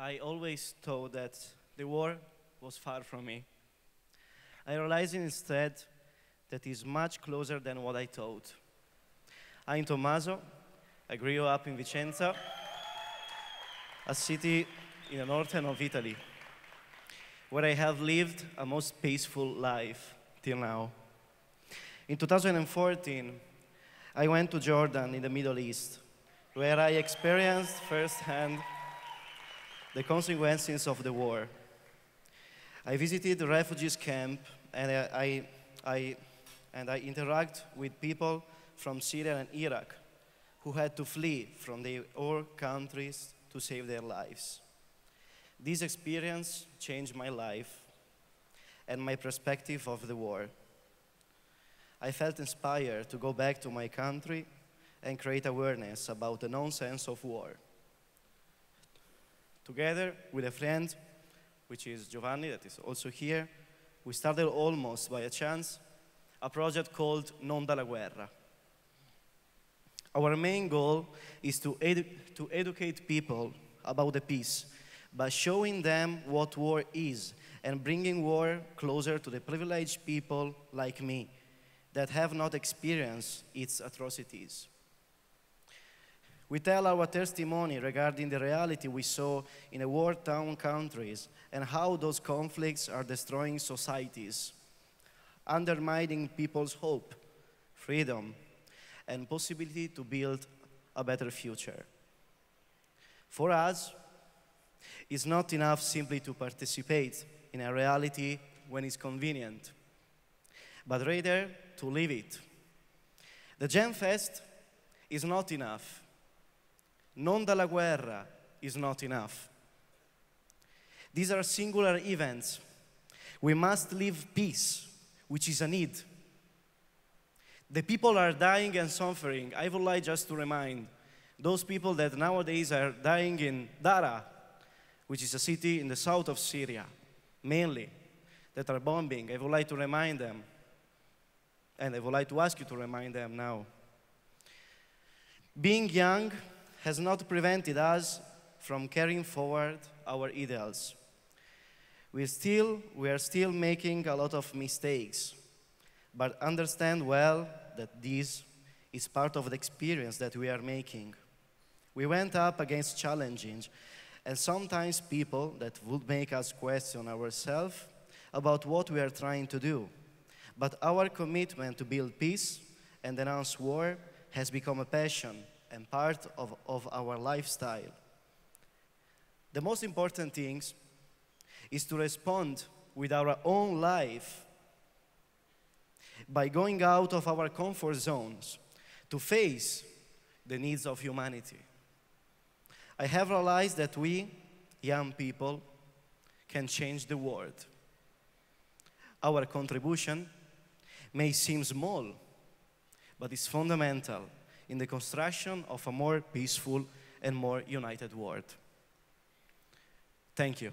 I always thought that the war was far from me. I realized instead that it's much closer than what I thought. I'm Tommaso. I grew up in Vicenza, a city in the northern of Italy, where I have lived a most peaceful life till now. In 2014, I went to Jordan in the Middle East, where I experienced firsthand the consequences of the war. I visited the refugees camp and I, I, and I interact with people from Syria and Iraq who had to flee from their own countries to save their lives. This experience changed my life and my perspective of the war. I felt inspired to go back to my country and create awareness about the nonsense of war. Together with a friend, which is Giovanni, that is also here, we started almost by a chance a project called Non dalla guerra. Our main goal is to, edu to educate people about the peace by showing them what war is and bringing war closer to the privileged people like me that have not experienced its atrocities. We tell our testimony regarding the reality we saw in the war-torn countries and how those conflicts are destroying societies, undermining people's hope, freedom, and possibility to build a better future. For us, it's not enough simply to participate in a reality when it's convenient, but rather to live it. The Genfest is not enough. Non dalla guerra is not enough. These are singular events. We must live peace, which is a need. The people are dying and suffering. I would like just to remind those people that nowadays are dying in Dara, which is a city in the south of Syria, mainly, that are bombing. I would like to remind them, and I would like to ask you to remind them now. Being young has not prevented us from carrying forward our ideals. We, still, we are still making a lot of mistakes, but understand well that this is part of the experience that we are making. We went up against challenges, and sometimes people that would make us question ourselves about what we are trying to do. But our commitment to build peace and denounce war has become a passion and part of, of our lifestyle. The most important thing is to respond with our own life by going out of our comfort zones to face the needs of humanity. I have realized that we, young people, can change the world. Our contribution may seem small, but it's fundamental in the construction of a more peaceful and more united world. Thank you.